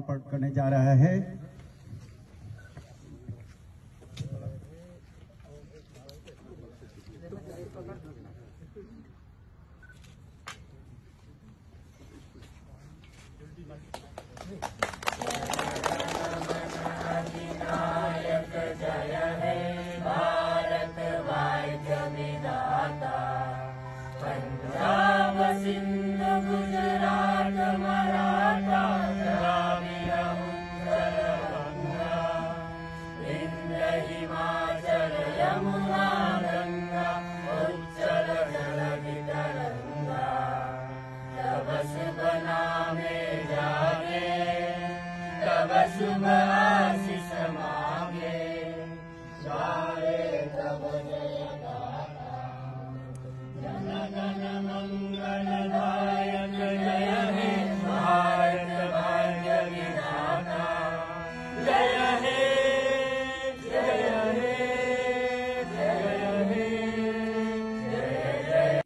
पान पाठ करने जा रहा है। Basuma.